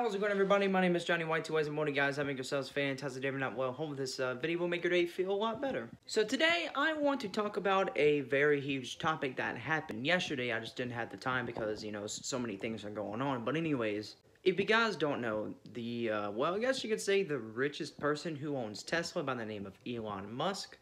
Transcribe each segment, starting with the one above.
How's it going everybody? My name is Johnny White, two ways and morning guys. Having yourselves fantastic day, not well. Hope this uh, video will make your day feel a lot better. So today I want to talk about a very huge topic that happened yesterday. I just didn't have the time because, you know, so many things are going on. But anyways, if you guys don't know, the, uh, well, I guess you could say the richest person who owns Tesla by the name of Elon Musk.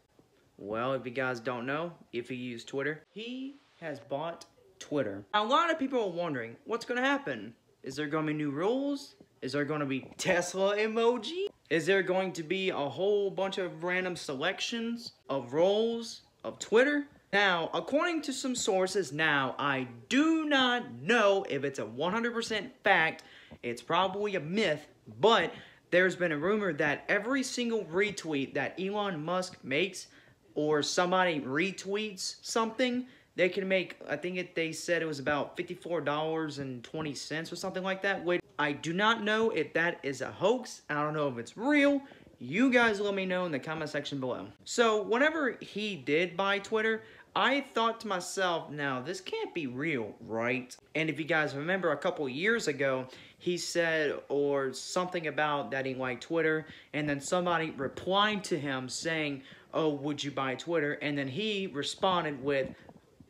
Well, if you guys don't know, if you use Twitter, he has bought Twitter. A lot of people are wondering, what's going to happen? Is there going to be new rules? Is there going to be Tesla emoji? Is there going to be a whole bunch of random selections of roles of Twitter? Now, according to some sources, now, I do not know if it's a 100% fact. It's probably a myth, but there's been a rumor that every single retweet that Elon Musk makes or somebody retweets something, they can make, I think it, they said it was about $54.20 or something like that. Which I do not know if that is a hoax. I don't know if it's real. You guys let me know in the comment section below. So whenever he did buy Twitter, I thought to myself, now this can't be real, right? And if you guys remember a couple years ago, he said or something about that he liked Twitter, and then somebody replied to him saying, oh, would you buy Twitter? And then he responded with,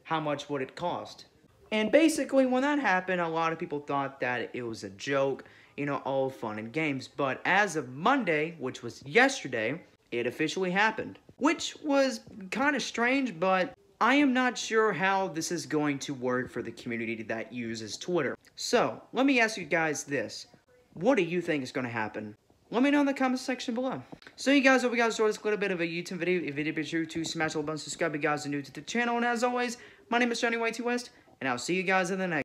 how much would it cost? And basically, when that happened, a lot of people thought that it was a joke, you know, all fun and games. But as of Monday, which was yesterday, it officially happened. Which was kind of strange, but I am not sure how this is going to work for the community that uses Twitter. So, let me ask you guys this. What do you think is going to happen? Let me know in the comment section below. So you guys, hope you guys enjoyed this little bit of a YouTube video. If you did, be sure to smash the button, subscribe if you guys are new to the channel. And as always, my name is Johnny White West, and I'll see you guys in the next